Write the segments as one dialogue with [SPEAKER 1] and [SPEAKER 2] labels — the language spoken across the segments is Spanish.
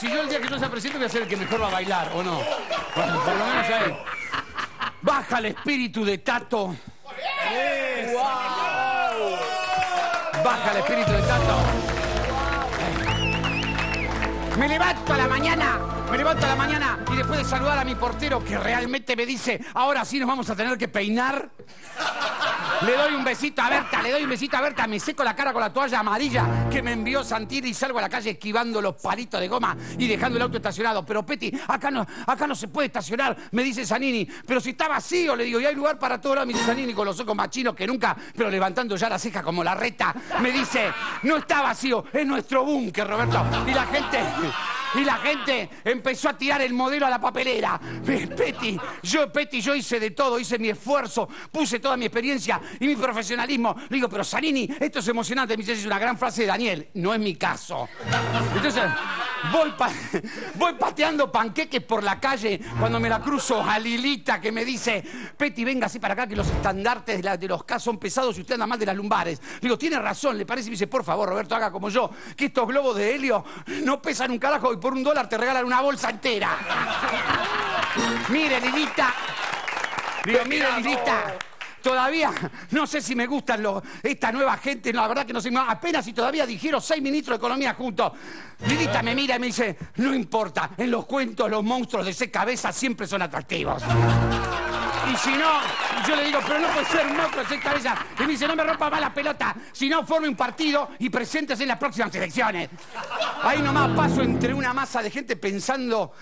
[SPEAKER 1] Si yo el día que yo sea presidente voy a ser el que mejor va a bailar, ¿o no? Bueno, por lo menos ahí. Baja el espíritu de Tato. Baja el espíritu de Tato. Me levanto a la mañana, me levanto a la mañana y después de saludar a mi portero que realmente me dice, ahora sí nos vamos a tener que peinar. Le doy un besito a Berta, le doy un besito a Berta, me seco la cara con la toalla amarilla que me envió Santini y salgo a la calle esquivando los palitos de goma y dejando el auto estacionado. Pero Peti, acá no, acá no se puede estacionar, me dice Zanini. Pero si está vacío, le digo, y hay lugar para todo. Me dice Zanini con los ojos más chinos que nunca, pero levantando ya la ceja como la reta. Me dice, no está vacío, es nuestro búnker, Roberto. Y la gente... Y la gente empezó a tirar el modelo a la papelera. Peti, yo, Peti, yo hice de todo, hice mi esfuerzo, puse toda mi experiencia y mi profesionalismo. Le digo, pero Zanini, esto es emocionante. Me dice, es una gran frase de Daniel. No es mi caso. Entonces, voy, voy pateando panqueques por la calle cuando me la cruzo a Lilita que me dice, Peti, venga así para acá que los estandartes de, de los K son pesados y usted anda mal de las lumbares. Le digo, tiene razón, le parece. Y me dice, por favor, Roberto, haga como yo, que estos globos de helio no pesan un carajo y por un dólar te regalan una bolsa entera. Mire, Lilita. Digo, mire, Lilita. Todavía no sé si me gustan los, esta nueva gente, la verdad que no sé, apenas si todavía dijeron seis ministros de Economía juntos. Lilita me mira y me dice, no importa, en los cuentos los monstruos de seis cabezas siempre son atractivos. Y si no, yo le digo, pero no puede ser de seis cabezas. Y me dice, no me rompa más la pelota, si no forme un partido y preséntese en las próximas elecciones. Ahí nomás paso entre una masa de gente pensando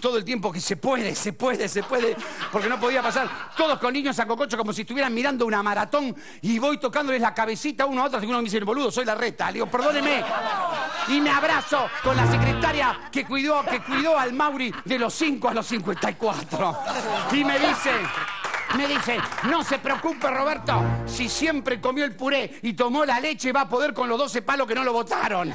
[SPEAKER 1] todo el tiempo que se puede, se puede, se puede, porque no podía pasar. Todos con niños a cococho como si estuvieran mirando una maratón y voy tocándoles la cabecita uno a otro, y uno me dice, boludo, soy la reta. Le digo, perdóneme. Y me abrazo con la secretaria que cuidó, que cuidó al Mauri de los 5 a los 54. Y me dice, me dice, no se preocupe Roberto, si siempre comió el puré y tomó la leche va a poder con los 12 palos que no lo votaron.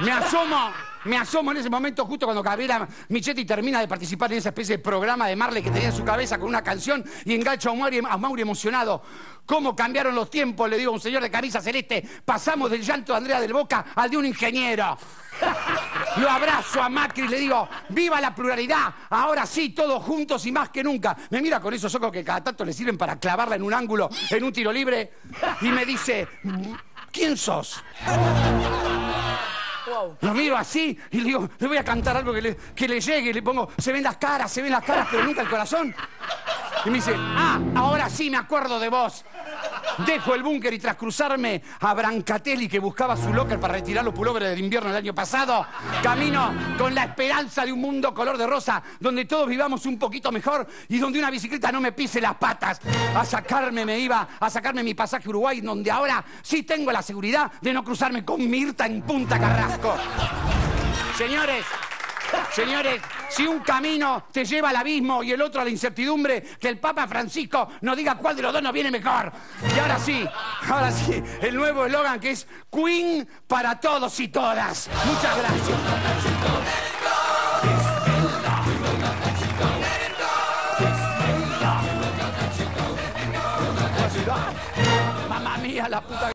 [SPEAKER 1] Me asomo, me asomo en ese momento justo cuando Gabriela Michetti termina de participar en esa especie de programa de Marley que tenía en su cabeza con una canción y engancho a Mauri, a Mauri emocionado. ¿Cómo cambiaron los tiempos? Le digo a un señor de camisa celeste. Pasamos del llanto de Andrea del Boca al de un ingeniero. Lo abrazo a Macri y le digo, viva la pluralidad, ahora sí, todos juntos y más que nunca. Me mira con esos ojos que cada tanto le sirven para clavarla en un ángulo, en un tiro libre, y me dice, ¿quién sos? Lo miro así y le digo, le voy a cantar algo que le, que le llegue. Le pongo, se ven las caras, se ven las caras, pero nunca el corazón. Y me dice, ah, ahora sí me acuerdo de vos. Dejo el búnker y tras cruzarme a Brancatelli que buscaba su locker para retirar los pulóveres del invierno del año pasado, camino con la esperanza de un mundo color de rosa donde todos vivamos un poquito mejor y donde una bicicleta no me pise las patas. A sacarme me iba, a sacarme mi pasaje Uruguay, donde ahora sí tengo la seguridad de no cruzarme con Mirta en Punta Carrasco. Señores, Señores, si un camino te lleva al abismo y el otro a la incertidumbre, que el Papa Francisco nos diga cuál de los dos nos viene mejor. Y ahora sí, ahora sí, el nuevo eslogan que es Queen para todos y todas. Muchas gracias. Mamá mía, la puta.